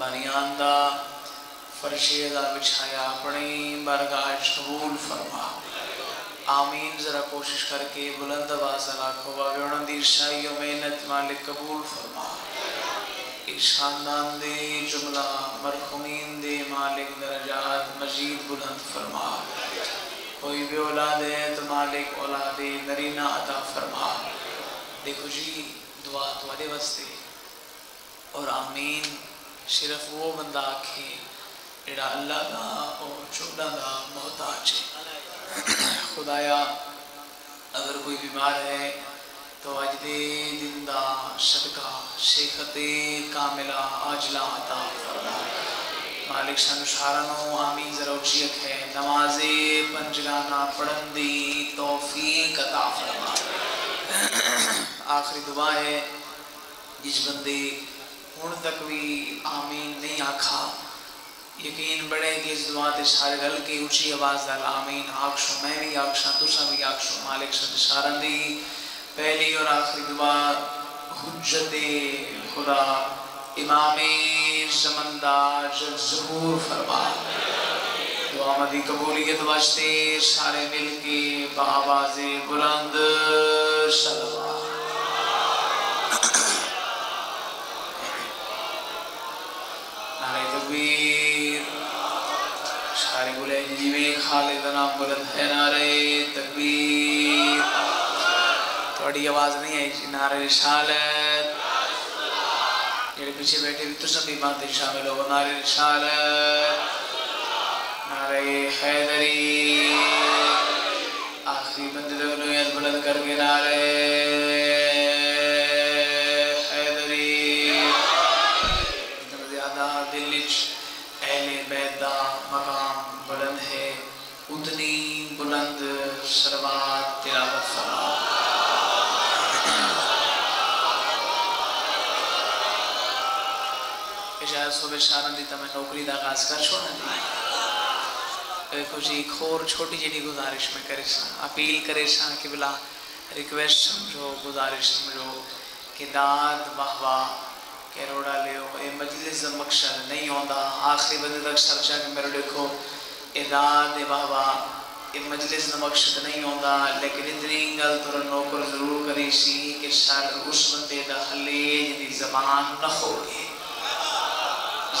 بانیان دا فرشی دا بچھایا اپنی برگاہ قبول فرما۔ آمین، ذرا کوشش کر کے بلند آواز لاکھو باگرون دیر شاہی و محنت مالک قبول فرما۔ اس خاندان دے، جملہ مرحومین دے مالک درجات مجید بلند فرما۔ کوئی بھی اولاد ہے تو مالک اولاد نرینہ عطا فرما۔ دیکھو جی دعا تھوڑے واسطے۔ اور آمین صرف وہ بندہ آکھے جڑا اللہ دا اور چوڑا دا محتاج ہے۔ خدایا، اگر کوئی بیمار ہے تو اج دے دن دا صدقہ شیخت کاملہ آجلا عطا فرما۔ مالک سن شارنو آمین۔ ذرا اچھی ہے نماز پنجگانا پڑھن دی توفیق عطا فرما۔ آخری دعا ہے، جس بندے ہون تک بھی آمین نہیں آکھا۔ یقین بڑے کہ اس دعا تے سارے گل کے اچھی آواز دل آمین آکشو میں بھی آکشا تسا بھی آکشو مالک سن شارن دی۔ پہلی اور آخری دعا حجت خدا۔ امام زمندار جل ظہور فرما۔ دعا مدی قبولیت واسطے سارے مل کے بآواز بلند۔ صلوات تکبیر۔ سارے بولے جی میں خالد نام بلند ہے نعرہ تکبیر۔ تھوڑی آواز نہیں ہے جی نعرہ رسالت۔ جڑے پیچھے بیٹھے بھی تو سبھی باتیں شامل ہو نعرہ رسالت۔ نعرہ حیدری۔ آخری بندے دے انہوں بلند کر کے نعرہ دلچ اہل بیت مقام بلند ہے، اتنی بلند سروات تلاوت فرما۔ اجازت صبح شارن دیتا میں نوکری دا آغاز کر چھوڑا دی۔ دیکھو جی کھور چھوٹی جنی گزارش میں کرے ساں اپیل کرے ساں کہ بلا ریکویسٹ سمجھو، گزارش سمجھو کہ داد بہوا کہ روڑا لیو اے مجلس دا مقصد نہیں ہوندا آخری بندے تک سرچا کہ میرے دیکھو اے داد اے بہوا اے مجلس دا مقصد نہیں ہوندا لیکن اتنی گل تو نوکر ضرور کری سی کہ سر اس بندے دا حلے جنی زبان نہ ہوگی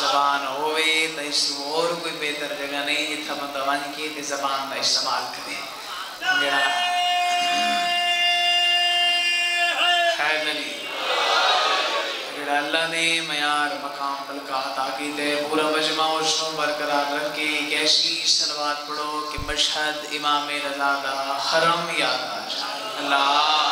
زبان ہوئے تو اس اور کوئی بہتر جگہ نہیں جتھا بندہ وان کے تے زبان کا استعمال کرے میرا حیدری جڑا اللہ نے معیار مقام بلکہ تاکید کی پورا مجمع اس شنو برقرار رکھے کیسی سلوات پڑھو کہ مشہد امام رضا دا حرم یاد آ جائے۔ اللہ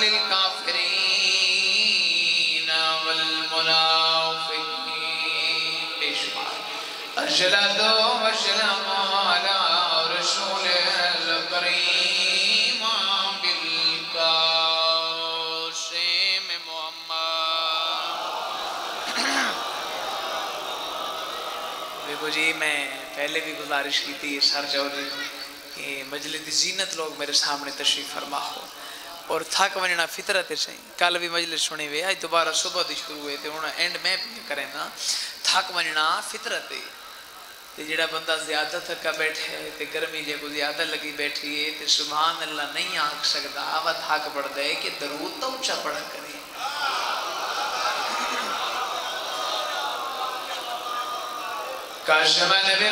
للكافرين والمنافقين على رسول الكريم بالقاسم محمد. دیکھو جی میں پہلے بھی گزارش کی تھی، سر چودھری کہ مجلس زینت لوگ میرے سامنے تشریف فرما ہو۔ اور تھک ونجنا فطرت ہے کل بھی مجلس سنی ہوئے آج دوبارہ صبح دی شروع ہوئے تھے انہوں اینڈ میں کریں نا تھک ونجنا فطرت ہے۔ تے جڑا بندہ زیادہ تھکا بیٹھے ہے تے گرمی جے کو زیادہ لگی بیٹھی ہے تے سبحان اللہ نہیں آنکھ سکتا آوہ تھک پڑھ دے کہ درود تو اچھا پڑھا کرے۔ کاش میں بھی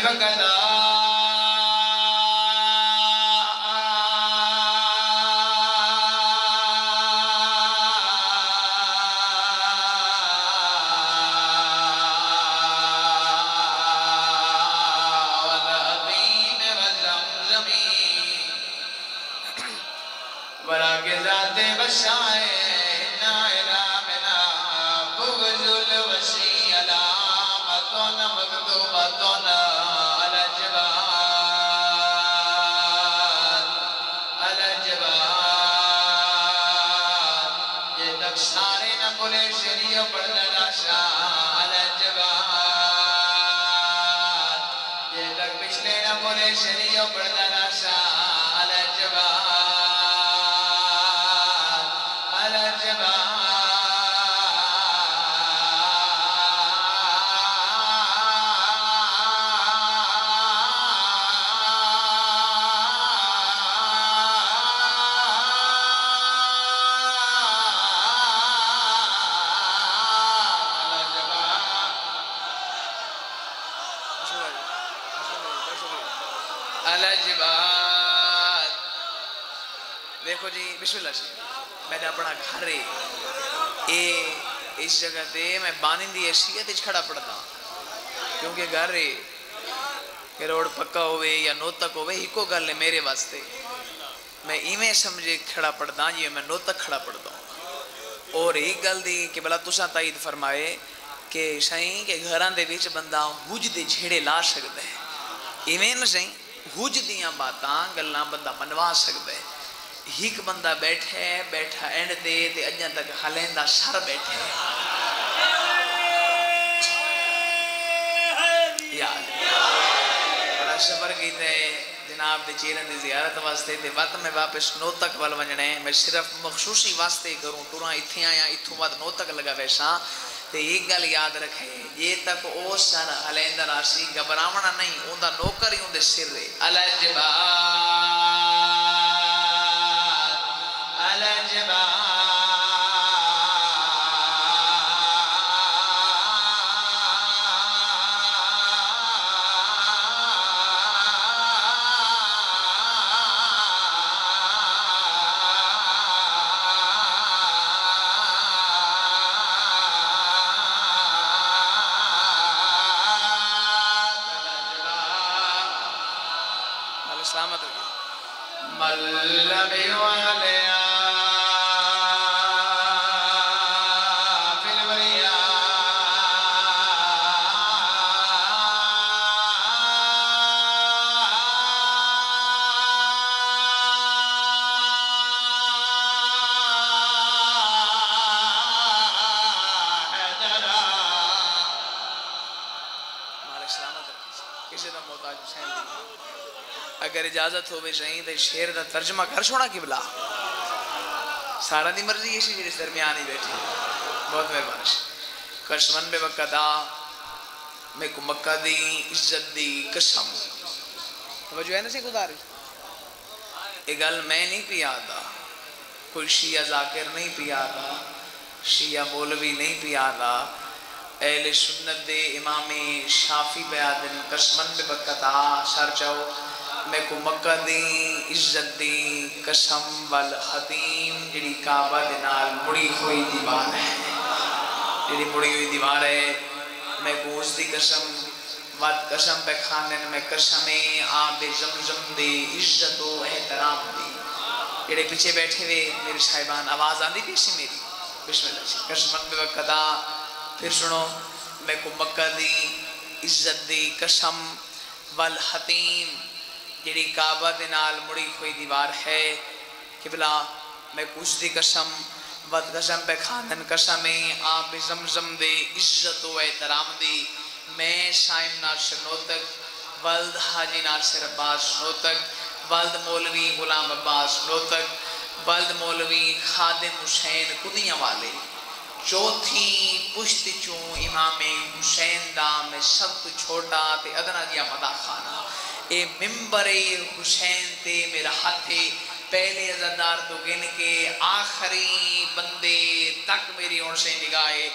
بولے شریع بسم اللہ سے میں نے اپنا گھر ہے اے، اس جگہ تے میں بانندی حیثیت اچ کھڑا پڑتا ہاں۔ کیونکہ گھر ہے کہ روڈ پکا ہوئے یا نو تک ہوئے گل ہے میرے واسطے۔ میں ایویں سمجھے کھڑا پڑتا ہاں جی میں نو تک کھڑا پڑتا ہوں۔ اور ایک گل دی کہ بلا تساں تائید فرمائے کہ سائیں کہ گھران دے بیچ بندہ ہوج دے جھیڑے لا سکتا ہے ایویں نہ سائیں ہوج دیاں باتاں، گلاں بندہ منوا سکتا ہے ہیک بندہ بیٹھے، بیٹھا اینڈ دے تے اجاں تک ہلیندہ سر بیٹھے۔ یاد۔ بڑا شبر کیتے جناب دے چیرن دی زیارت واسطے تے وقت میں واپس نو تک وال ونجنے۔ میں صرف مخصوصی واسطے کروں تراں اتھے آیا اتھوں بعد نو تک لگا ویسا تے ایک گل یاد رکھے، یہ تک او سر ہلیندہ راسی گھبراونا نہیں اون دا نوکر ہی اون دے سر رے۔ الجبال اگر اجازت ہوئے چاہیے تو شیر دا ترجمہ کر چھوڑا کی بلا سارا دی مرضی اسی جیس درمیان ہی بیٹھی۔ بہت مہربانی۔ کشمن بے وقت آ میں کو مکہ دی، عزت دی، قسم۔ توجہ ہے نا سی گزاری یہ گل میں نہیں پیا دا۔ کوئی شیعہ ذاکر نہیں پیا دا۔ شیعہ مولوی نہیں پیا دا۔ اہل سنت دے امام شافی بیادن قسمن بے وقت سر چاہو۔ میں کو مکہ دی، عزت دی، قسم والحدیم جڑی کعبہ دے نال مڑی ہوئی دیوار ہے۔ جڑی مڑی ہوئی دیوار ہے، میں کو اس دی قسم وات قسم پہ کھانن میں قسمیں آب زمزم دی عزت و احترام دی۔ جڑے پیچھے بیٹھے ہوئے، میرے صاحبان، آواز آندی پیسی میری؟ بسم اللہ سے جی، قسمت بے وقت آ پھر سنو، میں کو مکہ دی، عزت دی، قسم والحتیم جڑی کعبہ دے نال مڑی ہوئی دیوار ہے کہ بلا میں کچھ دی قسم، ود قسم پہ کھاندن قسمیں آب زمزم دے عزت و احترام دی میں شائم ناصر نوتک ولد حاجی ناصر عباس نوتک ولد مولوی غلام عباس نوتک ولد مولوی خادم حسین کدیاں والے۔ چوتھی پشت چوں امام حسین دا میں سب تو چھوٹا تے ادنا دیا مدہ خانہ اے ممبر حسین تے میرا ہاتھے پہلے ازادار تو گن کے آخری بندے تک میری ان سے نگاہے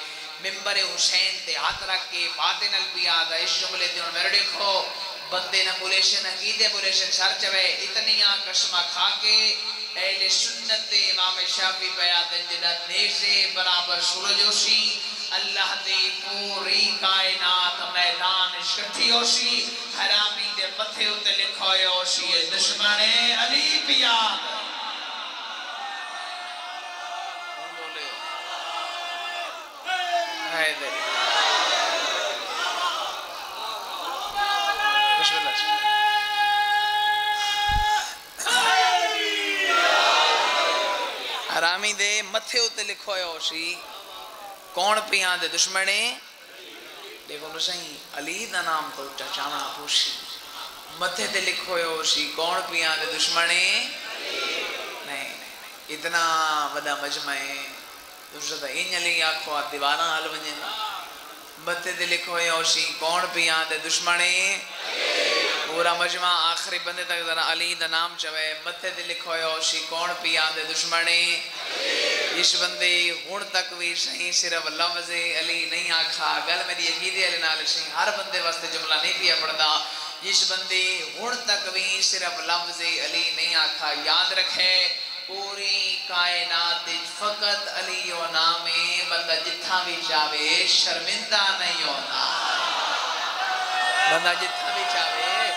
ممبر حسین تے ہاتھ رکھ کے باتیں نل بھی آدھا اس جملے تے میرے دیکھو، بندے نہ بولیشن عقیدے بولیشن سر چوے، اتنیاں قسمہ کھا کے اہل سنت امام شافی بیادن جدہ نیزے برابر سورجوشی اللہ دے پوری کائنات میدان شکٹھی ہوشی حرامی دے متھے ہوتے لکھوئے ہوشی دشمن علی بیاد حیدری حرامی دے متھے ہوتے لکھوئے ہوشی کون پیان دے دشمنے دیکھو نو علی دا نام تو چاچانا پوشی۔ متھے تے دے لکھوئے ہوشی کون پیان دے دشمنے نہیں اتنا ودا مجمع ہے دوسرا دا این علی آکھو دیوانا حال بنجے متھے تے دے لکھوئے ہوشی کون پیان دے دشمنے پورا مجمع آخری بندے تک ذرا علی دا نام چوے متھے تے دے لکھوئے ہوشی کون پیان دے دشمنے اس بندے ہون تک بھی صحیح صرف لفظ علی نہیں آکھا گل میری عقیدے علی نال صحیح ہر بندے واسطے جملہ نہیں پیا پڑھدا جس بندے ہون تک بھی صرف لفظ علی نہیں آکھا، یاد رکھے، پوری کائنات فقط علی و نامے بندہ جتھا بھی چاہے شرمندہ نہیں ہونا۔ بندہ جتھا بھی چاہے۔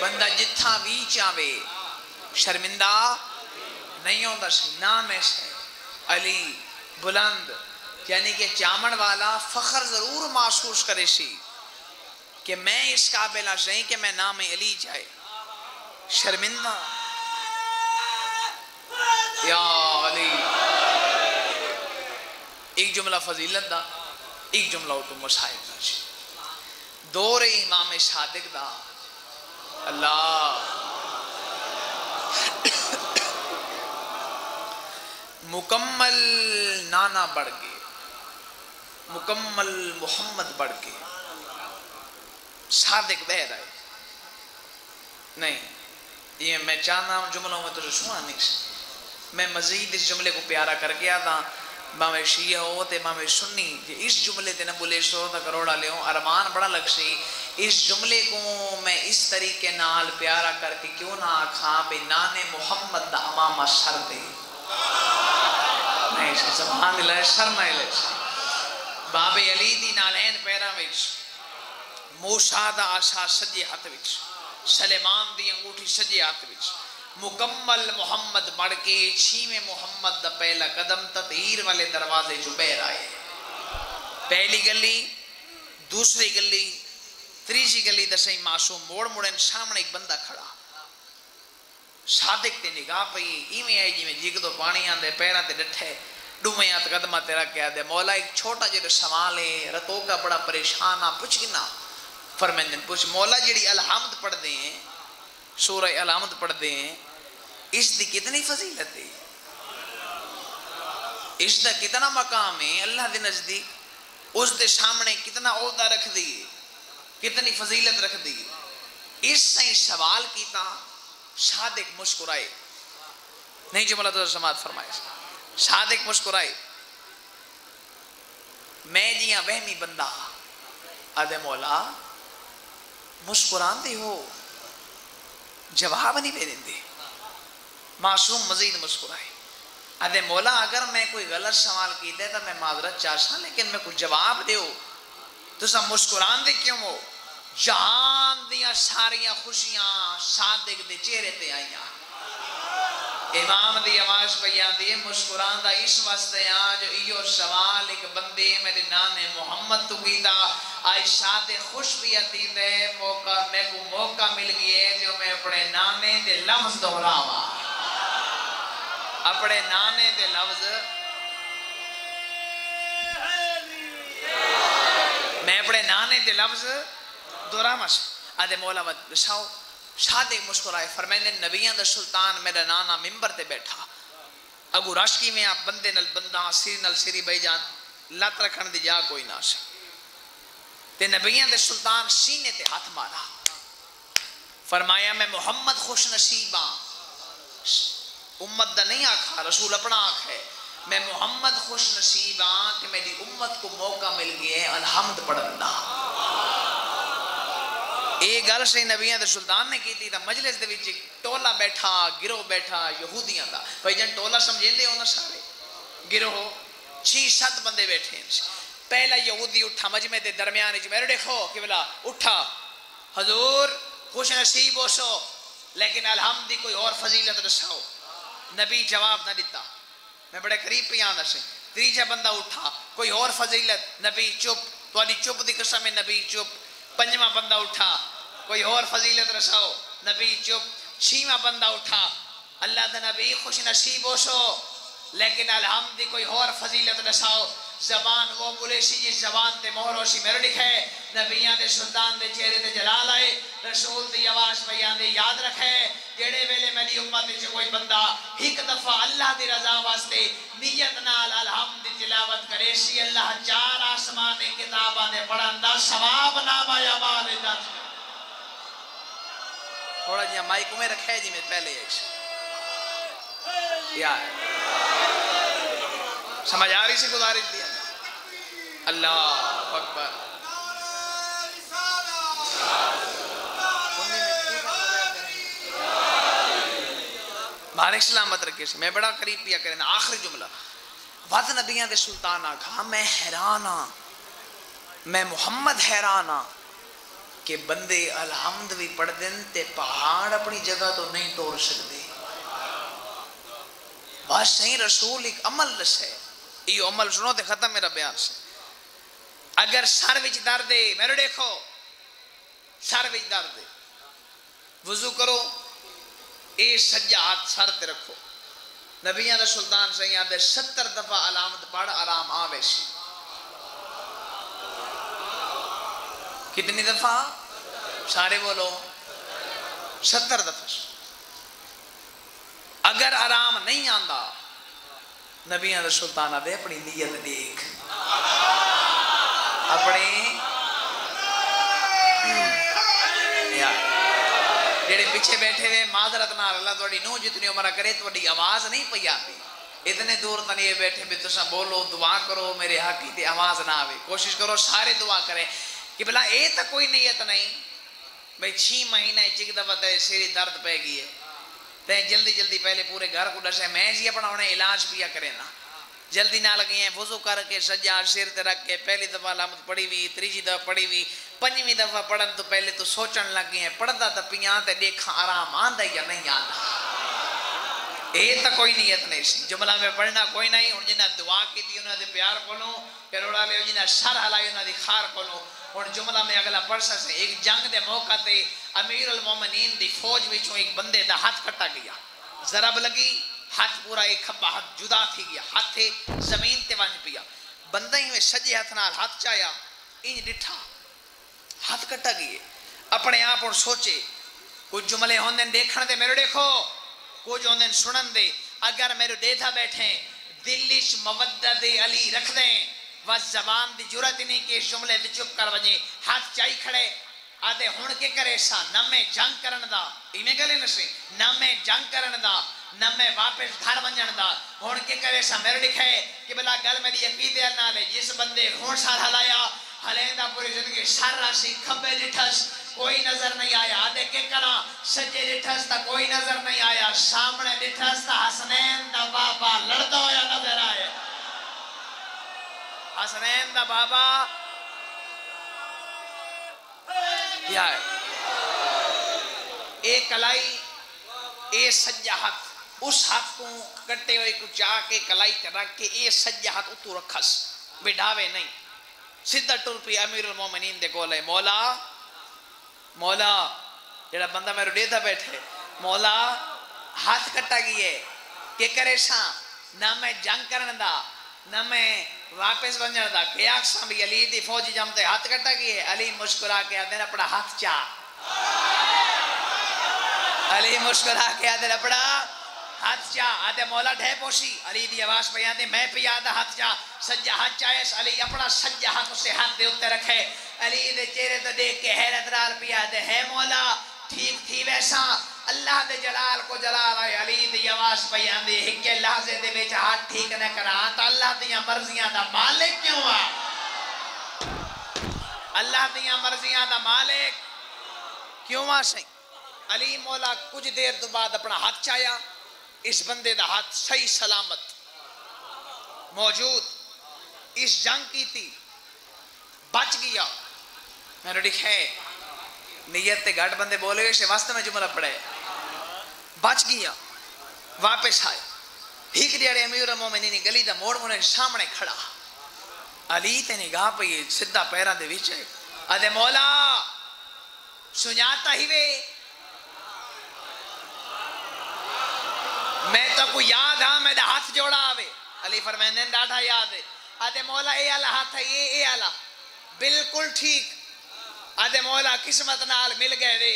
بندہ جتھا بھی چاہے، شرمندہ نہیں ہوتا سی نام ایسے علی بلند یعنی کہ چامن والا فخر ضرور محسوس کرے سی کہ میں اس قابل نہیں کہ میں نام علی جائے۔ شرمندہ۔ یا علی۔ ایک جملہ فضیلت دا، ایک جملہ تو مسائل دا دور امام صادق دا۔ اللہ۔ مکمل نانا بڑھ گئے۔ مکمل محمد بڑھ گئے صادق بہ رہے۔ نہیں، یہ میں چاہنا ہوں جملوں میں تو رسوان نہیں۔ میں مزید اس جملے کو پیارا کر گیا تھا ماں شیعہ ہو تے ماں سنی، کہ اس جملے تے نہ بولے سو تا کروڑا لے ہوں۔ ارمان بڑا لگ سی اس جملے کو میں اس طریقے نال پیارا کر کے کیوں نہ آکھاں بے نان محمد دا امامہ سر دے۔ نہیں اس کے سبحان اللہ سر نہ لے۔ باب علی دی نالین پیرا وچ موسیٰ دا آسا سجے ہاتھ وچ سلیمان دی انگوٹھی سجے ہاتھ وچ مکمل محمد بڑھ کے چھیویں محمد دا پہلا قدم تطہیر والے دروازے جو بیر آئے پہلی گلی دوسری گلی تریجی گلی دا صحیح معصوم موڑ موڑن سامنے ایک بندہ کھڑا صادق تے نگاہ پئی ایویں آئی جی میں جیگ تو پانی آندے پیران تے ڈٹھے ڈومیں قدمہ تیرا کیا دے، مولا ایک چھوٹا جو سوال ہے رتو کا بڑا پریشان آ پوچھ گنا۔ فرمندن پوچھ، مولا جڑی الحمد پڑھ دیں سورہ علامت پڑھ دیں اس دی کتنی فضیلت ہے؟ اس دا کتنا مقام ہے؟ اللہ دے نزدیک اس دے سامنے کتنا عہدہ رکھ دی کتنی فضیلت رکھ دی اس سے سوال کیتا صادق مسکرائے۔ نہیں جی، جو ملہ تو سماعت فرمائے۔ صادق مسکرائے میں جیاں وہمی بندہ۔ آدھے مولا مسکران دی ہو۔ جواب نہیں پہ دیں دے معصوم مزید مسکرائے ادھے مولا، اگر میں کوئی غلط سوال کی دے تو میں معذرت چاہتا لیکن میں کوئی جواب دے ہو۔ تو سب مسکران دے کیوں ہو؟ جہان دیا ساریاں خوشیاں صادق دے چہرے تے آئیاں۔ امام دی آواز پہ آتی ہے مسکران دا اس واسطے آ جو ایو سوال ایک بندے میرے نام محمد تو کیتا آئی شاد خوش بھی آتی دے موقع میں کو موقع مل گئے جو میں اپنے نام دے لفظ دہراوا اپنے نام دے لفظ۔ میں اپنے نام دے لفظ دہراوا آدھے مولا ود بساؤ شادے مسکرائے فرمائنے نبیان دا سلطان، میرا نانا ممبر تے بیٹھا۔ اگو راشکی میں آپ بندے نل بندہ، سری نل سری بھائی جان لات رکھن دی جا کوئی نہ سے تے نبیان دے سلطان سینے تے ہاتھ مارا۔ فرمایا، میں محمد خوش نصیباں امت دا نہیں آکھا، رسول اپنا آکھ ہے۔ میں محمد خوش نصیب ہاں کہ میری امت کو موقع مل گیا ہے، الحمد پڑھنا یہ گل سے نبیاں دے سلطان نے کی تھی مجلس دے وچ ٹولا بیٹھا، گروہ بیٹھا یہودیاں دا۔ بھائی جن ٹولا سمجھیں دے ہونا سارے؟ گروہ چھ سات بندے بیٹھے ہیں۔ پہلا یہودی اٹھا مجمع دے درمیان وچ میرے دیکھو کہ بلا اٹھا۔ حضور، خوش نصیب ہو سو، لیکن الحمد دی کوئی اور فضیلت رساؤ نبی جواب نہ دیتا۔ میں بڑے قریب پہ آنا سے تیجا بندہ اٹھا، کوئی اور فضیلت۔ نبی چپ تو چپ دی قسم ہے، نبی چپ۔ پنجمہ بندہ اٹھا۔ کوئی اور فضیلت رساؤ۔ نبی چپ چھیمہ بندہ اٹھا۔ اللہ دا نبی خوش نصیب ہو سو۔ لیکن الحمد کوئی اور فضیلت رساؤ۔ زبان وہ بولے سی جس زبان تے مہرو سی، میرے لکھے۔ نبیان دے سلطان دے چہرے تے جلال آئے۔ رسول دی آواز بیان دے یاد رکھے۔ جڑے ویلے میری امت دے کوئی بندہ ایک دفعہ اللہ دی رضا واسطے نیت نال الحمد تلاوت کرے سی، اللہ چار آسمان کتاباں دے پڑھن دا ثواب نامہ یا مال جات تھوڑا جی مائک میں رکھے جی میں پہلے ایش یا سمجھ آ رہی سے گزارش دیا اللہ اکبر۔ بارک سلامت رکھے سے میں بڑا قریب پیا کریں، آخری جملہ۔ ود نبیاں دے سلطان آکھا، میں حیران ہاں میں محمد حیران ہاں۔ کہ بندے الحمد بھی پڑھ دیں تے پہاڑ اپنی جگہ تو نہیں توڑ سکتے۔ بس صحیح رسول ایک عمل لس ہے۔ یہ عمل سنو تے ختم میرا بیان سے۔ اگر سر وچ درد ہے، میرے دیکھو۔ سر وچ درد ہے۔ وضو کرو۔ اے سجا ہاتھ سر تے رکھو۔ نبیان دا سلطان سے یہاں دے ستر دفعہ علامت پڑھ آرام آوے سی۔ کتنی دفعہ؟ سارے بولو، ستر دفعہ۔ اگر آرام نہیں آندا نبیان دا سلطانہ دے اپنی نیت دیکھ۔ اپنی جڑے پیچھے بیٹھے ہوئے، معذرت نال اللہ تھوڑی نو جتنی عمر کرے تھوڑی آواز نہیں پئی آتی اتنے دور تنی بیٹھے بھی تسا بولو، دعا کرو، میرے حقی تے آواز نہ آوے۔ کوشش کرو، سارے دعا کریں۔ کہ بلا اے تا کوئی نیت نہیں بھئی چھ مہینہ چک دفعہ تے سیری درد پہ گئی ہے تے جلدی جلدی پہلے پورے گھر کو ڈسے میں جی اپنا انہیں علاج پیا کرے نا جلدی نہ لگی ہیں وضو کر کے سجا سر تے رکھ کے پہلی دفعہ علامت پڑھی ہوئی تیجی دفعہ پڑھی ہوئی پنجویں دفعہ پڑھن تو پہلے تو سوچن لگ ہیں پڑھتا تو پیاں تے دیکھا آرام آندا یا نہیں آندا اے تا کوئی نیت نہیں سی جملہ میں پڑھنا کوئی نہیں ہن جنہ دعا کی تھی انہاں دے پیار کولوں کروڑا لے جنہ سر ہلائی انہاں دی خار کولوں ہن جملہ میں اگلا پڑھ سکتے ایک جنگ دے موقع تے امیر المومنین دی فوج وچوں ایک بندے دا ہاتھ کٹا گیا۔ ضرب لگی، ہاتھ پورا ایک کھپا، ہاتھ جدا تھی گیا، ہاتھ تھے زمین تے وانج پیا۔ بندہ ہی میں سجے ہاتھ نال ہاتھ چایا، انج ڈٹھا، ہاتھ کٹا گئے۔ اپنے آپ اور سوچے، کچھ جملے ہوندے دیکھن دے، میرے دیکھو۔ کچھ ہوندے سنن دے۔ اگر میرے دیتھا بیٹھیں دلش مودد علی رکھ دیں۔ بس زبان دی جرت نہیں کہ اس جملے دی چپ کر وجے ہاتھ چائی کھڑے آدھے ہون کے کرے سا نہ میں جنگ کرن دا ایمیں گلے نسے نہ میں جنگ کرن دا نہ میں واپس گھر بنجن دا ہون کے کرے سا میرے لکھے کہ بلا گل میری عقیدے نہ لے جس بندے ہون سار ہلایا ہلیندہ پوری زندگی سر راسی کھبے لٹھس کوئی نظر نہیں آیا آدھے کے کنا سجے لٹھس تا کوئی نظر نہیں آیا سامنے لٹھس تا حسنین دا بابا لڑتا ہویا نظر آئے حسنین دا بابا۔ یا۔ ہے ایک کلائی، اے سجا ہاتھ۔ اس ہاتھ کو کٹے ہوئے کو چاہ کے کلائی کر رکھ کے اے سجا ہاتھ اتو رکھس۔ بڑھاوے نہیں۔ سیدھا ٹر پی امیر المومنین دے کولے مولا مولا، جڑا بندہ میرے ڈیدہ بیٹھے۔ مولا، ہاتھ کٹا گئے کہ کرے ساں؟ نہ میں جنگ کرن دا۔ نہ میں واپس بن جاتا کہ آکساں بھی علی دی فوجی جمتے ہاتھ کٹا کیے علی مسکرا کے آدھے اپنا ہاتھ چاہ۔ علی مسکرا کے آدھے اپنا ہاتھ چاہ۔ آدھے مولا ڈھے پوشی۔ علی دی آواز پہ آدھے میں پہ آدھا ہاتھ چاہ۔ سجا ہاتھ چاہیس علی اپنا سجا ہاتھ اسے ہاتھ دے اتے رکھے۔ علی دے چہرے تو دیکھ کے حیرت رال پہ آدھے، ہے مولا، ٹھیک تھی ویسا؟ اللہ دے جلال کو جلال آئے، علی دی آواز پہ آدھے ہکے لحظے دے بیچ ہاتھ ٹھیک نہ کرا ہاں تا اللہ دیا مرضیاں دا مالک کیوں آ؟ اللہ دیا مرضیاں دا مالک کیوں آ سہیں علی مولا کچھ دیر تو بعد اپنا ہاتھ چاہیا اس بندے دا ہاتھ صحیح سلامت موجود، اس جنگ کی تھی بچ گیا۔ میں نے لکھے نیت تے گھٹ بندے بولے گئے واسطے میں جملہ پڑھے بچ گیا واپس آئے ٹھیک دیڑے امیر المومنین گلی دا موڑ موڑے سامنے کھڑا علی تے نگاہ پہ یہ سدھا پیرا دے وچے ادے مولا سنیاتا ہی وے میں تو کو یاد ہاں میں دا ہاتھ جوڑا آوے علی فرمائنے ڈاٹا یاد ہے آدھے مولا اے اللہ ہاتھ ہے یہ اے اللہ بالکل ٹھیک آدھے مولا قسمت نال مل گئے دے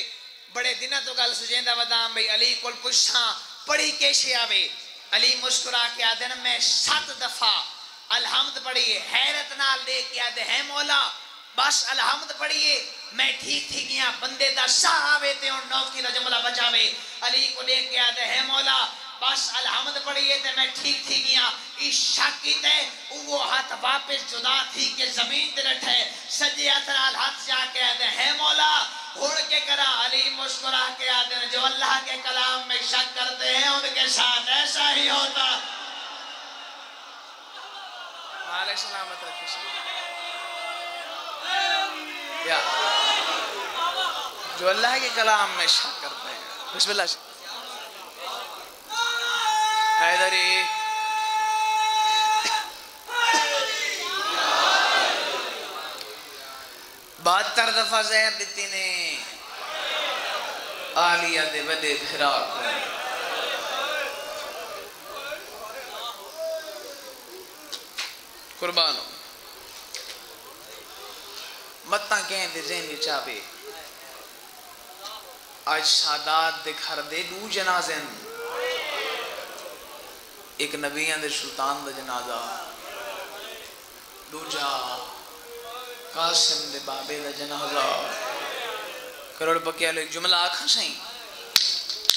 بڑے دنہ تو گل سجیندہ ودام بھئی علی کل پوچھاں، پڑھی کیشے آوے؟ علی مسکرا کے آدھے میں سات دفعہ الحمد پڑھیے، حیرت نال دے کے آدھے ہیں مولا، بس الحمد پڑھیے، میں ٹھیک تھی گیا، بندے دا ساہ آوے تے اور نوکی دا جملہ بچاوے علی کو دے کے آدھے ہیں مولا، بس الحمد پڑھئے تے میں ٹھیک تھی گیا۔ اس شاکی تے وہ ہاتھ واپس جدا تھی کہ زمین تے رٹھے۔ سجی اترال ہاتھ جا کے آدھے ہے مولا ہوڑ کے کرا علی مسکرا کے آدھے جو اللہ کے کلام میں شک کرتے ہیں، ان کے ساتھ ایسا ہی ہوتا۔ علیہ سلامت رکھے یا۔ جو اللہ کے کلام میں شک کرتے ہیں۔ بسم اللہ سے حیدری۔ بہتر دفعہ زہر دیتی نے۔ آلیہ دے ودے پھرا قربانو۔ متاں کہیں دے ذہن ذہنی چاہے آج سادات دے گھر دے دو جنازن ایک نبی اندر سلطان دا جنازہ۔ دوجا قاسم دے بابے دا جنازہ۔ کروڑ پکیا لوگ جملہ آکھا سہیں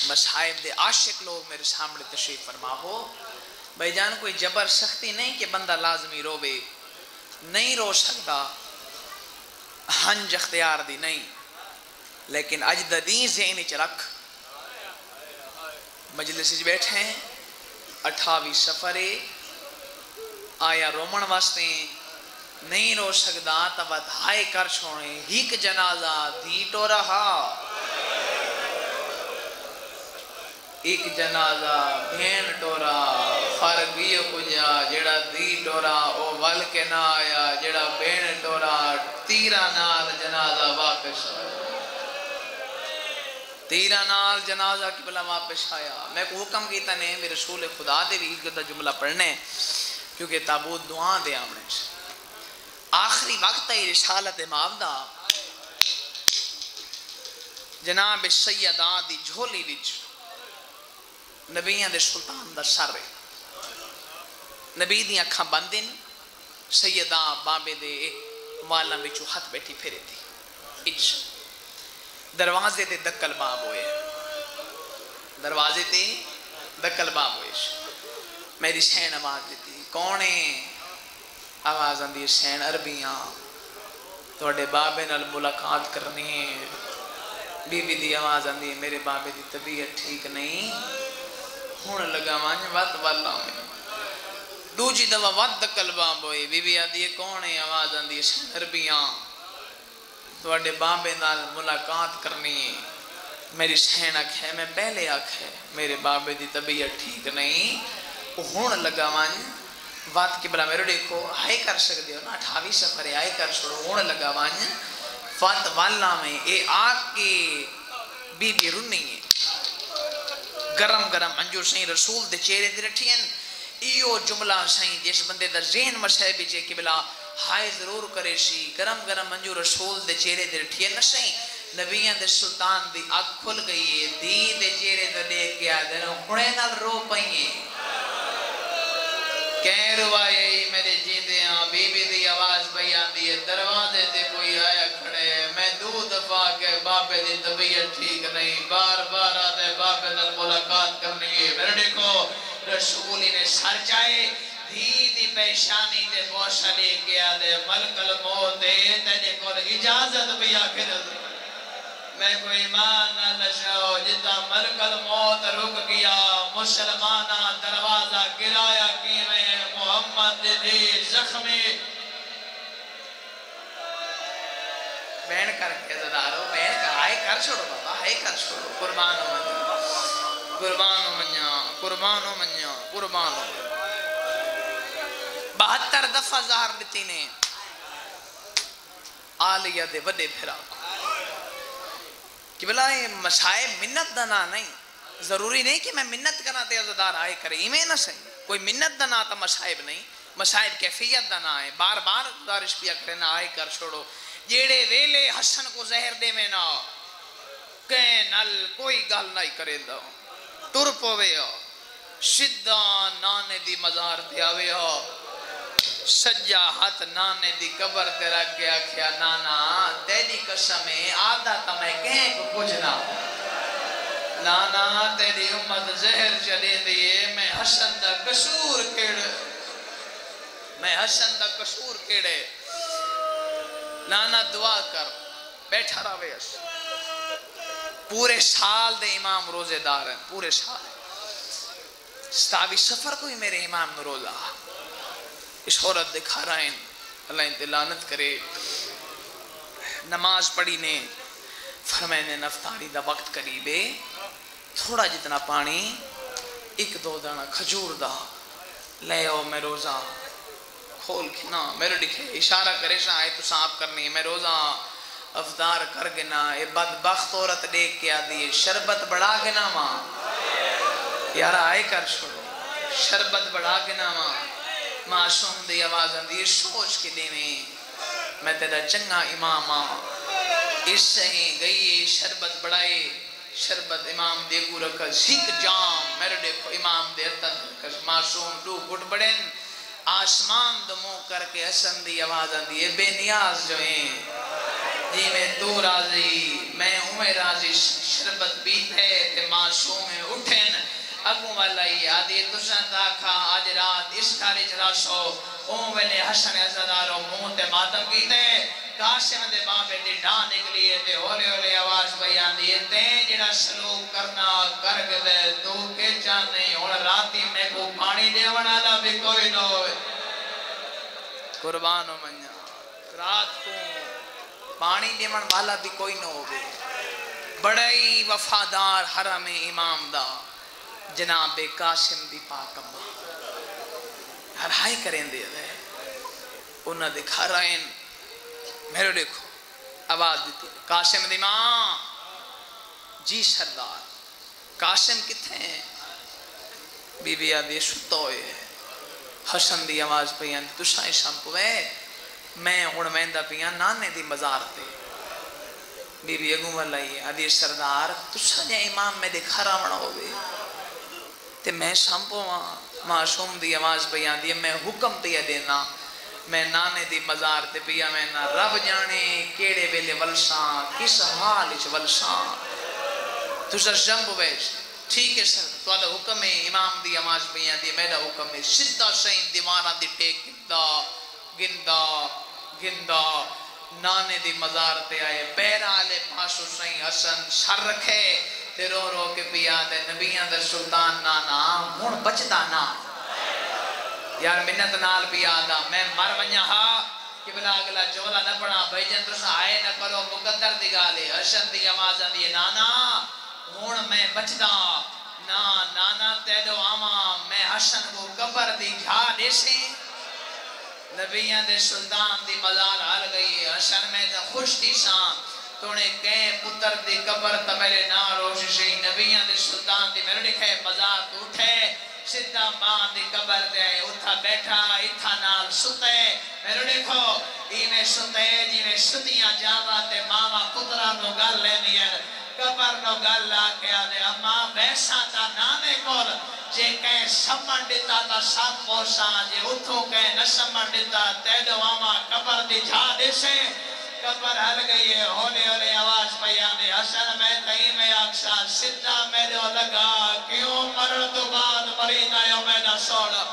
مسائب دے عاشق لوگ میرے سامنے تشریف فرما ہو بھائی جان، کوئی جبر سختی نہیں کہ بندہ لازمی رو بے نہیں رو سکتا، ہنج اختیار دی نہیں۔ لیکن اج ذہنی چرک مجلس بیٹھے ہیں اٹھاوی سفرے آیا رومن واسطے نہیں رو سکتا تب دھائے کر چھوڑے۔ ہیک جنازہ دھیٹو رہا۔ ایک جنازہ بھین ٹورا فرق بھی کجا جڑا دی ٹورا او ول کے نہ آیا۔ جڑا بھین ٹورا تیرا نال جنازہ واپس آیا۔ تیرا نال جنازہ کی بلا واپس آیا۔ میں کو حکم کیتا نے، میرے رسول خدا دے بھی عزت جملہ پڑھنے، کیونکہ تابوت دعا دے آمنے۔ سے آخری وقت ہے، رسالت معاودہ جناب سیدہ دی جھولی وچ نبیان دے سلطان دا سر ہے۔ نبی دی اکھاں بندن سیدہ بابے دے والا وچو ہاتھ بیٹھی پھرے تھی اچھ۔ دروازے تے دکل باب ہوئے۔ دروازے تے دکل باب ہوئے۔ میری سین آواز دیتی کونے آواز اندی سین عربیاں توڑے بابے نال ملاقات کرنی ہے۔ بی بی دی آواز اندی میرے بابے دی طبیعت ٹھیک نہیں۔ ہون لگا مانج وات والا میں۔ دوجی دوا وات دکل باب ہوئے بی بی آدھی کونے آواز اندی سین عربیاں۔ توڑے بابے نال ملاقات کرنی ہے۔ میری سین اکھ ہے میں پہلے اکھ ہے میرے بابے دی طبیعت ٹھیک نہیں۔ ہون لگا مانج وات کی بلا میرے دیکھو آئے کر سکتے ہو نا اٹھاوی سفر آئے کر چھوڑو ہون لگا مانج فات والا میں اے آگ کے بی بی رنی ہے گرم گرم انجور سہیں رسول دے چہرے دے رٹھین ایو جملہ سائیں جس بندے دا ذہن مشہب بچے کہ بلا ہائے ضرور کرے سی گرم گرم منجو رسول دے چہرے دے رٹھیے نہ سائیں نبیان دے سلطان دی اگ کھل گئی ہے دی دے چہرے دے دیکھ کے آدھے ہنے نال رو پئیں کہیں روائے میرے جیندے ہاں بی بی دی آواز پئی آندی ہے دروازے تے کوئی آیا کھڑے میں دو دفعہ کے بابے دی طبیعت ٹھیک نہیں بار بار آتے بابے نال ملاقات کرنی ہے میرے دیکھو رسولی نے سر چاہے دھی دی پیشانی تے بوشا لے گیا دے ملک الموت دے تیجے کو اجازت بھی آخر میں کوئی ایمان نہ لشاؤ جتا ملک الموت رک گیا مسلمانہ دروازہ گرایا کی میں دے زخمی بین کر کے زدارو بین کر آئے کر چھوڑو بابا آئے کر چھوڑو۔ قربان ہو منیا قربان ہو منیا قربان ہو منیا قربان ہو بہتر دفعہ ظاہر دیتی نے۔ آلیہ دے بڑے پھرا کہ بلا یہ مسائب منت دنا نہیں۔ ضروری نہیں کہ میں منت کرنا تے عزدار آئے کرے ایمیں نہ سہی۔ کوئی منت دنا تا مسائب نہیں مسائب کیفیت دنا ہے۔ بار بار دارش پیا کرنا آئے کر چھوڑو۔ جیڑے ویلے حسن کو زہر دے میں نہ کہیں نل کوئی گل نہیں کرے دا۔ تر پوے ہو شدہ نانے دی مزار دے آوے ہو سجا ہاتھ نانے دی قبر تے رکھ کے آکھیا، نانا تیری قسمیں آدھا تمہیں کہیں کو کچھ نہ نانا تیری امت زہر چلے دیئے میں حسن دا قصور کیڑے۔ میں حسن دا قصور کیڑے۔ نانا دعا کر، بیٹھا رہا اس۔ پورے سال دے امام روزے دار ہیں، پورے سال۔ ستاوی سفر کوئی میرے امام روزہ۔ اس عورت دکھا رہا ہیں اللہ انتے لانت کرے۔ نماز پڑھی نے فرمائنے نفتاری دا وقت قریبے تھوڑا جتنا پانی ایک دو دانا کھجور دا لے او میں روزہ کھول کے نا میرے لکھے اشارہ کرے شاہ آئے تو صاحب کرنی ہے میں روزہ افدار کر گنا اے بدبخت عورت دیکھ کے آدھی شربت بڑھا گنا ماں یار آئے کر چھوڑو شربت بڑھا گنا ماں معصوم دی آواز اندی سوچ کے دینے میں تیرا چنگا امام ماں اس سے گئی شربت بڑھائے شربت امام دے گو رکھا سکھ جام میرے دیکھو امام دے اتن معصوم دو گھٹ بڑھیں آسمان دمو کر کے حسن دی آواز آندی ہے، بے نیاز جو ہیں۔ جی میں تو راضی، میں ہوں راضی، شربت بیت ہے تے معصوم میں اٹھیں اگوں والا ہی آدھی تسان تاکھا آج رات اس کاری چلا اون ویلے حسن عزدارو منہ تے ماتم کیتے کاشم دے بابے دی ڈان نکلی ہے تے ہولے ہولے آواز بیان دیئے تے جڑا سلوک کرنا کر گئے تو کے چاہنے اور راتی میں کو پانی دے ونالا بھی کوئی نہ ہوئے۔ قربان و منیا رات کو پانی دے ون والا بھی کوئی نہ ہوئے۔ بڑی وفادار حرم امام دا۔ جناب قاسم دی پاک امہ ہر ہائی کریں دے دے انہاں دکھا رہے ہیں میرے دیکھو، آواز دیتی قاسم دی ماں۔ جی سردار قاسم کتھے ہیں؟ بی بی آدھی شتو ہوئے حسن دی آواز پیان تو شاہی شمپوے میں ہون ویندہ پیان نانے دی مزار تے۔ بی بی اگوں والا ہی آدھی سردار تو شاہی امام میں دکھا رہا منا ہوئے تے میں شمپو معصوم دی آواز پیان دی میں حکم دیا دینا۔ میں نانے دی مزار تے پیا میں نہ رب جانے کیڑے ویلے ولساں کس حال اچ ولساں تو سر جنب ویچ۔ ٹھیک ہے سر تو آدھا حکم ہے، امام دی آواز پیا دی، میرا حکم ہے۔ سدھا سین دیوانہ دی ٹیک گندہ گندہ گندہ نانے دی مزار تے آئے پیرا لے پاسو سین حسن، سر رکھے تے رو رو کے پیا دے نبیان دے سلطان نانا ہاں، ہون بچتا نا یار منت نال بھی آدھا میں مر ونیا ہا کہ بلا اگلا جولا نہ پڑا بھائی جن تو آئے نہ کرو مقدر دی گالے حسن دی آواز دی نانا، ہون میں بچدا، نا، نانا تیدو آما میں حسن کو قبر دی جھا دے سے نبیان دے سلطان دی مزار حال گئی حسن میں تا خوش دی سان تو نے کہیں پتر دی قبر تا میرے نا روش شئی نبیان دے سلطان دی میرے لکھے مزار تو اٹھے۔ سیدھا ماں دی قبر دے اتھا بیٹھا اتھا نال ستے۔ میرے دیکھو ایویں ستے، جیویں ستیاں جاوا تے ماما پترا نو گل لینی ہے۔ قبر نو گل لا کے آدھے اما ویسا تا نانے کول۔ جے کہیں سمن دیتا تا سب پوسا جے اتھو کہیں نسمن دیتا تیڈو آما قبر دی جھا دے سے۔ قبر حل گئی ہے، ہونے ہونے آواز پیانے حسن میں تہی میں اکسا سدھا میں جو لگا، کیوں مرن تو بعد مرینا یوں میں نہ سوڑا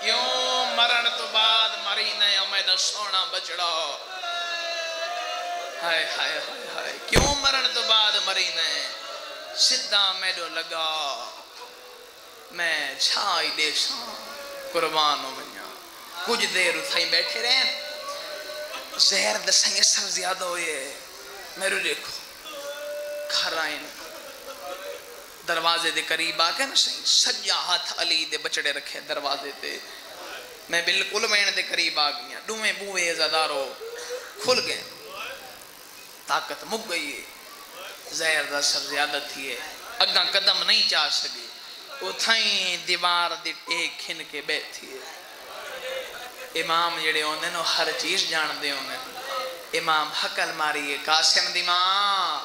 کیوں مرن تو بعد مرینا یوں میں نہ سونا بچڑا ہائے ہائے ہائے ہائے، کیوں مرن تو بعد مرینا سدھا میں جو لگا۔ میں چھائی دے شان قربانوں میں۔ کچھ دیر اتھائی بیٹھے رہے زہر دسائیں سر زیادہ ہوئے میرے دیکھو گھر آئین دروازے دے قریب آکے نا سہی۔ سجا ہاتھ علی دے بچڑے رکھے دروازے دے میں بالکل میں دے قریب آ گیا ہاں۔ ڈومیں بوئے ازادارو کھل گئے۔ طاقت مک گئی ہے۔ زہر دا سر زیادہ تھی ہے۔ اگاں قدم نہیں چاہ سکے۔ اتھائیں دیوار دی ٹیک کھن کے بیٹھی ہے۔ امام جڑے ہوندے نو ہر چیز جان دے ہوندے امام حقل ماری ہے قاسم دی ماں۔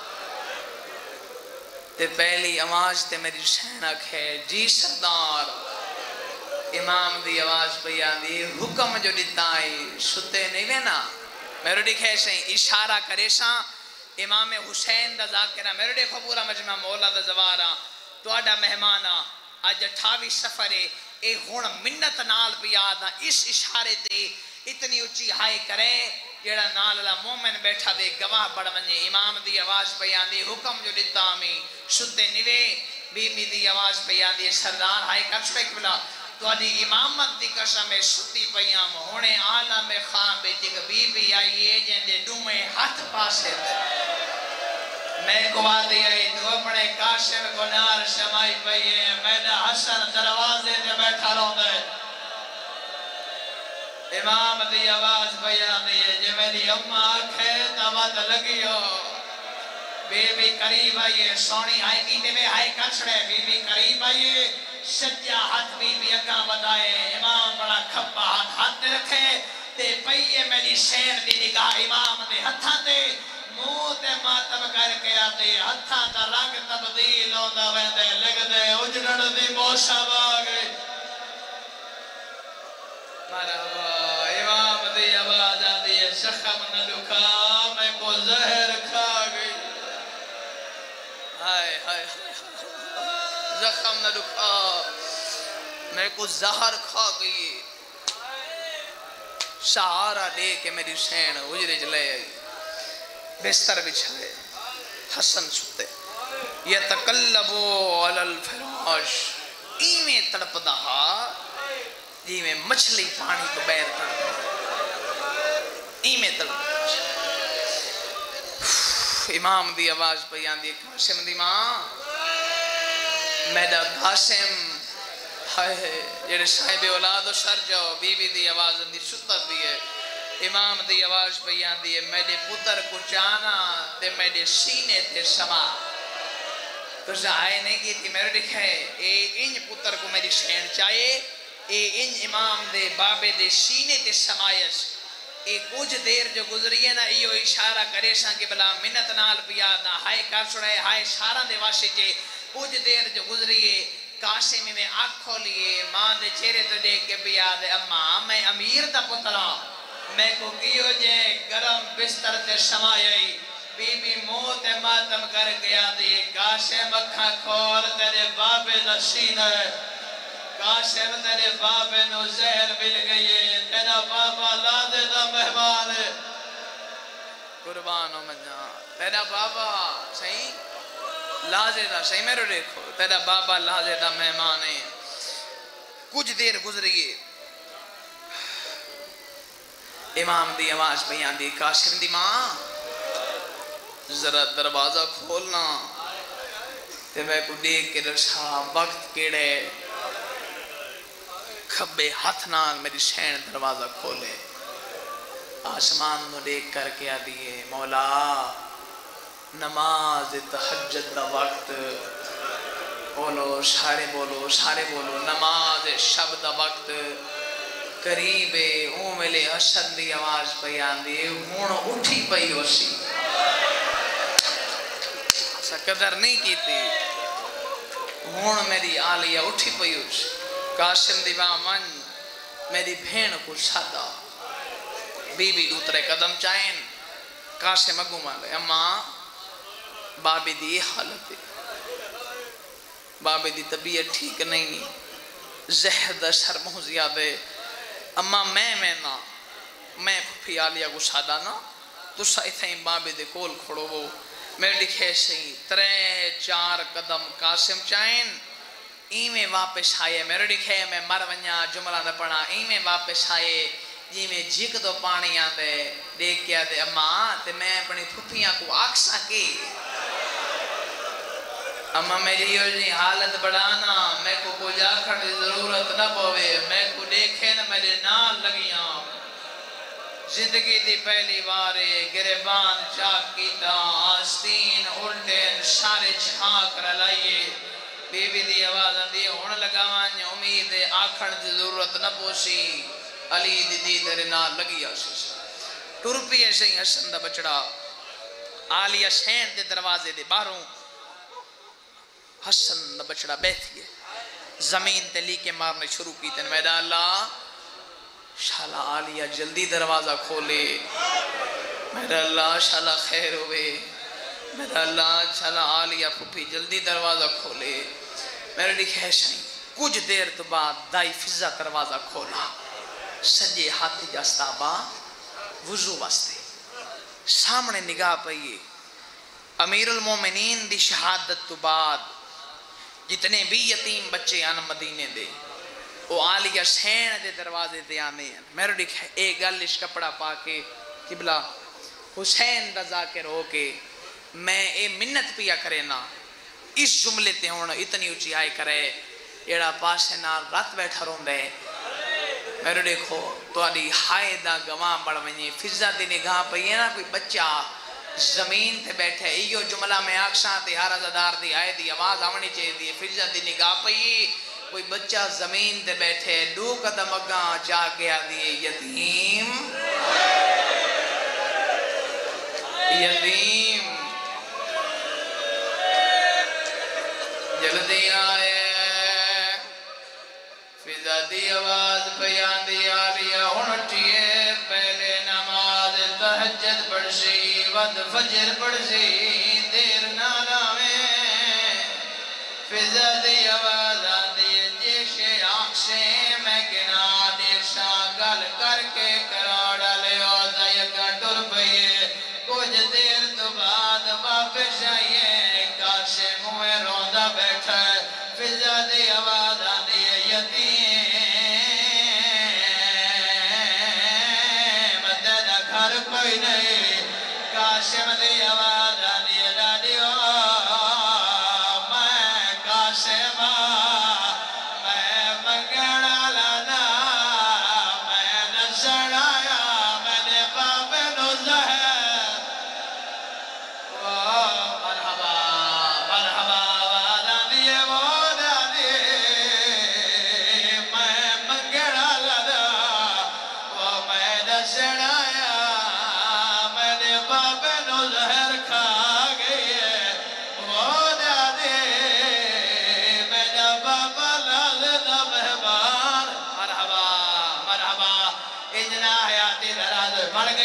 تے پہلی آواز تے میری شہنک ہے جی سردار۔ امام دی آواز پہ آدھی حکم جو دیتا ہے، ستے نہیں لینا میرے دیکھے سے اشارہ کرے سا امام حسین دا ذاکرہ میرے دیکھو پورا مجمع مولا دا زوارا تو آڈا مہمانا آج اٹھاوی سفرے اے ہون منت نال پیادا اس اشارے تے اتنی اچھی ہائے کرے جیڑا نال اللہ مومن بیٹھا دے گواہ بڑھ منجے امام دی آواز پیان دی حکم جو دیتا ہمیں شتے نوے بی بی دی آواز پیان دی سردار ہائے کر شپیک بلا تو ادھی امامت دی قسم ستی پیام ہونے عالم خان بیٹی بی بی آئیے جن دے ڈومے ہاتھ پاسے دے میں کوا دیا تو اپنے کاشر کو نار شمائی پئیے میں نے حسن دروازے دے بیٹھا رو دے امام دی آواز بیان دیئے جو میری اممہ آکھے تابت لگی ہو۔ بی بی قریب آئیے سونی آئی کیتے میں آئی کچھڑے بی بی قریب آئیے سجا ہاتھ بی بی اگاں بدائے امام بڑا کھپا ہاتھ ہاتھ دے رکھے۔ تے پئیے میری سین دی نگاہ امام دے ہتھا دے منہ تے ماتم کر کے آتے ہتھاں تا رنگ تبدیل ہوندا ویندے لگ دے اجڑن دی موسم آ گئی مرحبا امام دی آواز آندی ہے زخم نہ دکھا میں کو زہر کھا گئی ہائے ہائے زخم نہ دکھا میں کو زہر کھا گئی سہارا دے کے میری سین اجرے جلے آئی بستر بچھائے، حسن ستے یتقلبو علی الفراش۔ ایمیں تڑپ دہا ایمیں مچھلی پانی کو بیر تڑپ ایمیں تڑپ۔ امام دی آواز بیان دی قاسم دی ماں۔ میڈا قاسم ہائے جڑے صاحب اولاد و سر جاؤ بی بی دی آواز دی شتت دی ہے۔ امام دی آواز پہ آندی ہے، میرے پتر کو جانا تے میرے سینے تے سما تو زہائے نہیں کی تھی، میرے دکھائے اے ان پتر کو میری سین چاہے اے ان امام دے بابے دے سینے تے سمایس۔ اے کچھ دیر جو گزری ہے نا ایو اشارہ کرے ساں کہ بلا منت نال پیا پیادا ہائے کر سڑے، ہائے سارا دے واسے جے کچھ دیر جو گزری ہے کاسے میں میں آنکھ کھولیے ماں دے چہرے تو دیکھ کے پیاد اماں میں امیر دا پترہ میں کو کیو جے گرم بستر تے سمایئی بی بی موت ماتم کر گیا دی کاشے مکھا کھول تیرے بابے دا سینہ۔ کاشے تیرے بابے نو زہر مل گئی تیرا بابا لادے دا مہمان۔ قربانوں میں جا تیرا بابا صحیح؟ لازے دا صحیح؟ میرے دیکھو۔ تیرا بابا لازے دا مہمان ہے۔ کچھ دیر گزریے۔ امام دی آواز بیان دی کاشم دی ماں۔ ذرا دروازہ کھولنا۔ تے میں کو دیکھ کے رشا وقت کیڑے۔ کھبے ہاتھ نال میری شین دروازہ کھولے۔ آسمان نو دیکھ کر کے آدھیے مولا، نماز تحجد دا وقت۔ بولو سارے بولو سارے بولو، نماز شب دا وقت۔ قریب او ملے حسن دی آواز پہ آندی ہون اٹھی پئی ہو سی سا قدر نہیں کیتی ہون میری آلیا اٹھی پئی ہو سی قاسم دی من میری بھین کو سادا بی بی دوترے قدم چاہیں قاسم اگو مالے اما بابی دی حالت ہے بابے دی طبیعت ٹھیک نہیں نہیں زہر دا سر مہو زیادہ اما میں میں نا، میں پھپی آلیا کو سادہ نا، تو سائی تھیں بابے دے کول کھڑو وہ، میں لکھے سی ترے چار قدم قاسم چائن ایمیں واپس آئے میرے لکھے میں مر ونیا جملہ نہ پڑھا ایمیں واپس آئے جی میں جھک دو پانی آتے دیکھ کیا دے، اما، تے میں اپنی پھپیاں کو آکسا کی اما میری جی حالت بڑھانا، میں کو کو جاکھڑ دی ضرورت نہ پوے میں کو دیکھے نہ میرے نال لگیاں زندگی دی پہلی بارے گریبان چاک کیتا، آستین الٹین سارے چھاک رلائیے۔ بی بی دی آواز دی ہون لگاوان امید، آکھڑ دی ضرورت نہ پوسی علی دی دی تیرے نال لگیا سی ٹرپی ایسے ہی حسن دا بچڑا۔ آلیہ سین دے دروازے دے باہروں حسن دا بچڑا بیٹھ گئے زمین تے لی کے مارنے شروع کی تن میڈا اللہ۔ شالا آلیا جلدی دروازہ کھولے۔ میڈا اللہ شالا خیر ہوئے۔ میڈا اللہ شالا آلیا پھوپی جلدی دروازہ کھولے۔ میرے لکھے ہے کچھ دیر تو بعد دائی فضا دروازہ کھولا سجے ہاتھ جاستا با وضو باستے سامنے نگاہ پئیے امیر المومنین دی شہادت تو بعد جتنے بھی یتیم بچے آن مدینے دے وہ آلیہ سین دے دروازے دے آنے ہیں۔ میرے لکھا ایک گلش کپڑا پا کے قبلہ حسین رضا کے رو کے میں اے منت پیا کرے نا۔ اس جملے تے ہونا اتنی اچھی آئے کرے، ایڑا پاسے نا رات بیٹھا رون دے میرے دیکھو تو علی ہائے دا گواہ بڑھ ونی فضا دی نگاہ پہ یہ نا، کوئی بچہ زمین تے بیٹھے ایو جملہ میں آکشاں تے ہر ازدار دی آئے دی آواز آمنی چاہے دی فضا دی نگاہ پئی کوئی بچہ زمین تے بیٹھے دو قدم اگاں چاہ کے آدھی یتیم۔ یتیم۔ جلدی آئے فضا دی آواز بیان دی آلیا ہنٹیے پہلے نماز تحجد پڑھ سی ود فجر پڑھ سی دیر نالا میں فضا دی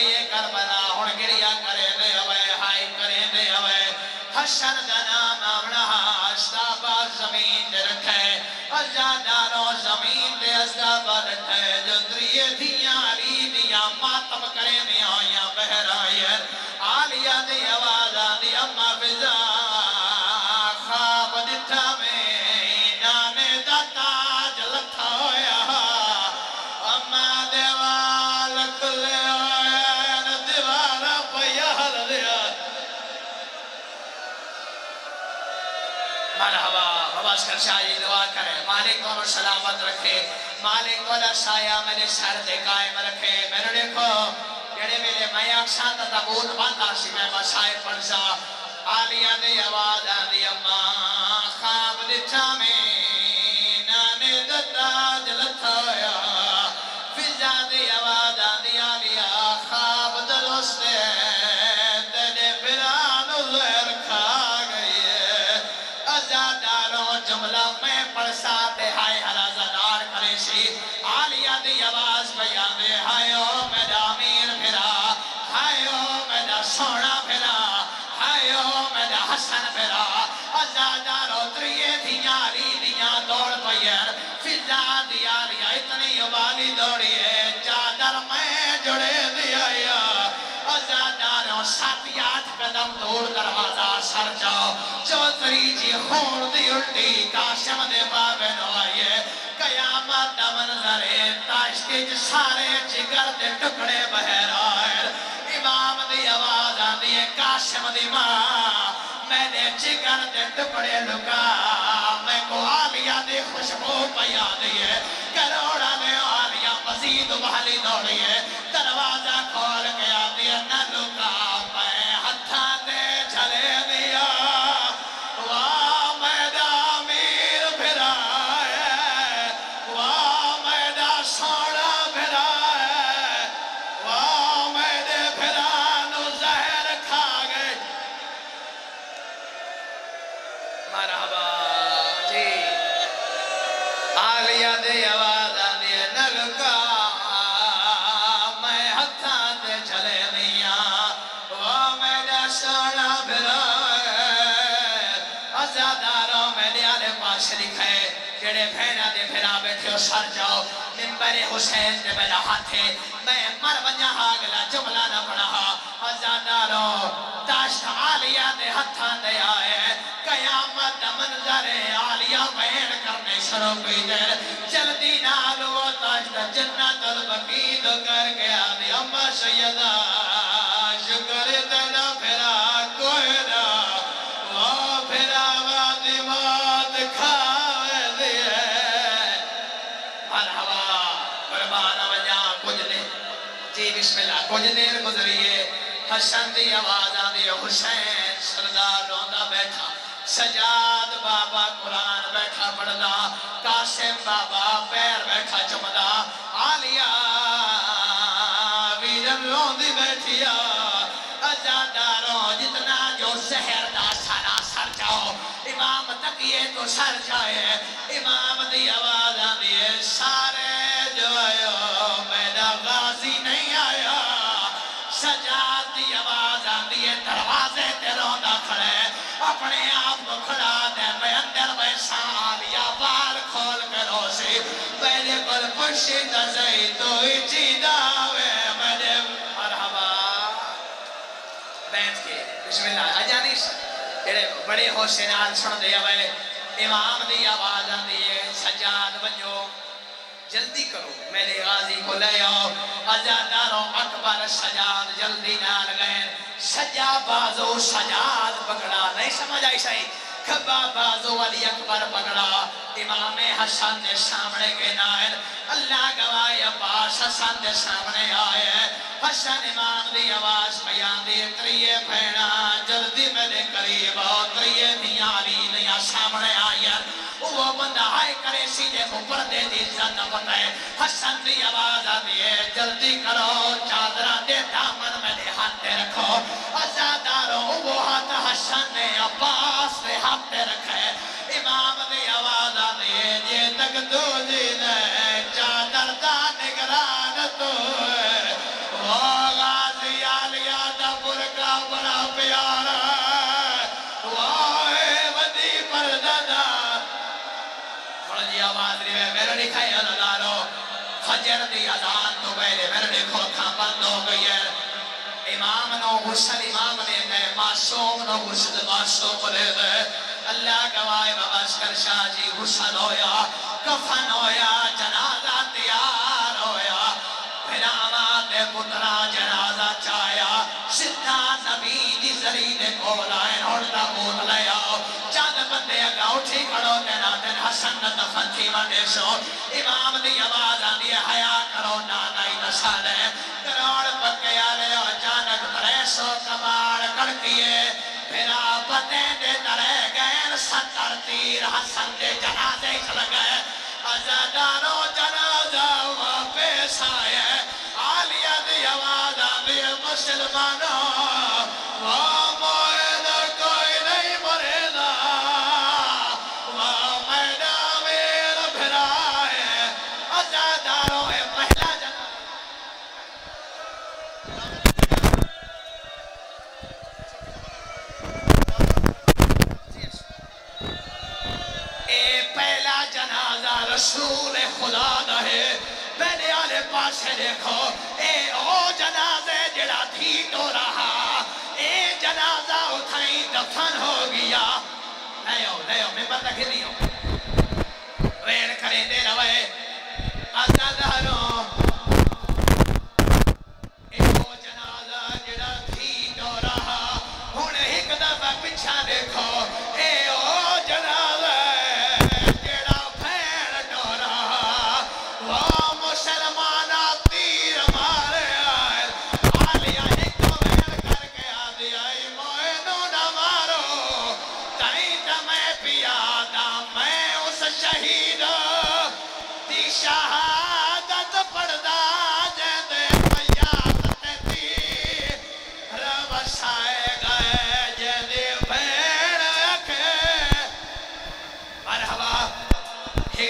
یہ کربلا ہن گریا کرے دے ہوئے ہائی کرے دے ہوئے۔ حشر دا نام آمنا استابا زمین دے رکھے۔ ازادانو زمین دے ازدا استابا رکھے۔ جو دریے دیاں علی دیاں ماتم کرے دیاں یا بہرائیر آلیہ دے ہوئے شاہی دعا کرے مالک کو سلامت رکھے مالک کو سایہ میرے سر دے قائم رکھے میرے دیکھو، جڑے میرے میں اکساں تا تبون باندھا سی، میں مسائے پڑھزا آلیاں دی آواز آدھی اماں خواب دچھا میں۔ سر جاؤ۔ چوتری جی خون دی الٹی کاشم دے بابے نوائیے قیامت دا منظرے تاشتی جی سارے جگر دے ٹکڑے بہر آئر امام دی آواز آدھی ہے، کاشم دی ماں، میں نے جگر دے ٹکڑے لکا میں کو آلیا دی خوشبو پیا دیئے کروڑا نے آلیا مزید بحلی دوڑی ہے۔ دروازہ کھول ممبر حسین دے بلا ہاتھے میں مر بنیا آگلا جملہ نہ پڑا پڑھا ازاداروں داشت آلیا دے ہتھا دے آئے۔ قیامت دا منظر آلیا بین کرنے شروع کی دیر جلدی نالو تاشت جنت البقید کر گیا دی اما سیدہ، شکر کچھ دیر گزریے۔ حسن دی آواز آدھی حسین سردار روندہ بیٹھا۔ سجاد بابا قرآن بیٹھا پڑھدا، قاسم بابا پیر بیٹھا چمدا۔ آلیا، ویرن روندی بیٹھیا۔ ازاداروں جتنا جو سہر دا سارا سر جاؤ، امام تکیے تو سر جائے۔ امام دی آواز آدھی سارے اپنے آپ کو میں اندر کھول کر پہلے میں نے مرحبا۔ بیٹھ کے، بسم اللہ۔ اجانی بڑے حسینات سن دے ہوئے امام دی آواز آدھی ہے، سجاد بنجو۔ جلدی کرو۔ میرے غازی کو لے آؤ۔ ازاداروں اکبر سجاد جلدی نال گئے سجا بازو سجاد پکڑا۔ نہیں سمجھ آئی صحیح کھبا بازو علی اکبر پکڑا۔ امام حسن نے سامنے کے نائر اللہ گواہ عباس حسن نے سامنے آئے۔ حسن امام دی آواز بیان دی، کریے پھینا جلدی میرے قریب آؤ، کریے دیا علی وہ بندہ ہائے کرے سینے کو پردے دی زیادہ بتائے حسن دی آواز آدھی ہے جلدی کرو، چادرہ دے دامن میں دے ہاتھ دے رکھو۔ ازاداروں وہ ہاتھ حسن نے عباس دے ہاتھ دے رکھے۔ امام دی آواز آدھی ہے یہ تک دو جی دے۔ امام نو غسل امام نے گئے معصوم نو غسل معصوم لے گئے اللہ گواہ بابا اسکر شاہ جی غسل ہویا، کفن ہویا، جنازہ تیار ہویا۔ پھر آماد پترا جنازہ چایا سدھا نبی دی زرید کو لائن ہوڑتا بوت لے آؤ۔ چاند بندے اگا اٹھی کھڑو تینا دن حسن دفن تھی منڈے شو امام دی آواز آدھی ہے حیاء کرو نانائی نسالے کروڑ پکے آلے سو کمار پریسو کیے پھر آپتے دے درے گئے، ستر تیر حسن دے جنازے چل گئے ازادانو جنازہ واپس آئے آلیہ دی آواز آبی مسلمانوں واموئے پاسے دیکھو اے او جنازے جڑا تھی تو رہا اے جنازہ اٹھائیں دفن ہو گیا نیو نیو میں بندہ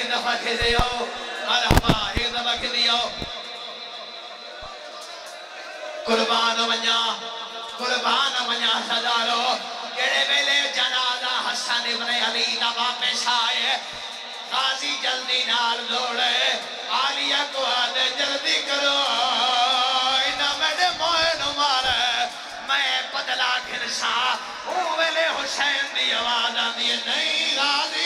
ایک دفعہ کھیزے ہو مرحبا ایک دفعہ کھیزے ہو قربان ونیا قربان ونیا صدارو کیڑے ویلے جنازہ حسن ابن علی دا واپس آئے غازی جلدی نال دوڑے آلیہ کو آدھے جلدی کرو انہا میرے موئن مارے میں بدلا کھرسا او ویلے حسین دی آواز آدھی نہیں غازی